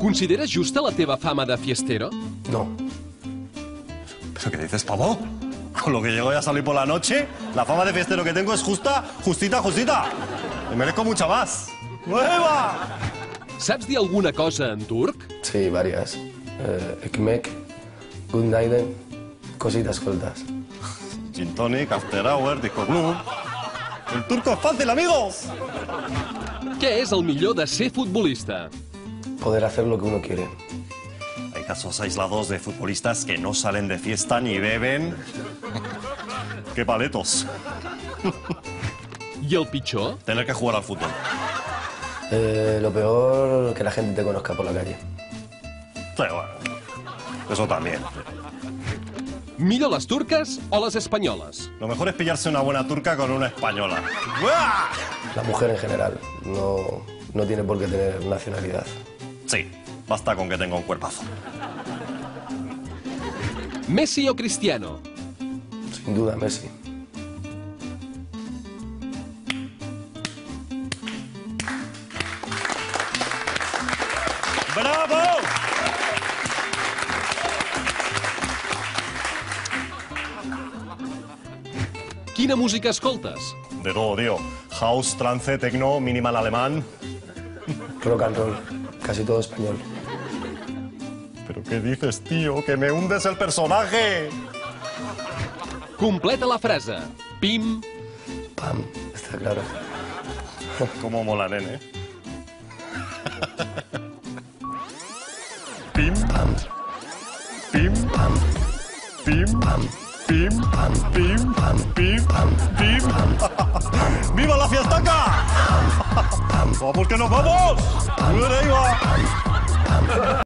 Consideres justa la teva fama de fiestero? No. ¿Pero qué dices, pavo? Con lo que llego ya a salir por la noche, la fama de fiestero que tengo es justa, justita, justita. Me merezco mucha más. ¡Nueva! Saps dir alguna cosa en turc? Sí, varias. Eh, ekmek, good night, cositas cortas. Gin tonic, after hour, disco club. El turco es fácil, amigos. Què és el millor de ser futbolista? Poder hacer lo que uno quiere. Hay casos aislados de futbolistas que no salen de fiesta ni beben. ¡Qué paletos! I el pitjor? Tener que jugar al fútbol. Eh, lo peor, que la gente te conozca por la calle. Sí, bueno, eso también. Millor les turques o les espanyoles? Lo mejor es pillarse una buena turca con una española. ¡Buah! La mujer en general no, no tiene por qué tener nacionalidad. Sí, basta con que tenga un cuerpazo. Messi o Cristiano? Sin duda, Messi. ¡Bravo! Quina música escoltes? De todo, tío. House, trance, techno, minimal alemán. Rock and roll. Casi todo español. ¿Pero qué dices, tío? ¡Que me hundes el personaje! Completa la frase. Pim, Pam. Está claro. Cómo mola, nene. Pim, Pam. pim, Pam. pim, Pam. pim, Pam. pim, Pam. pim, Pam. pim. ¡Viva ¡Vamos que nos vamos! ¡Venga!